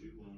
two, one.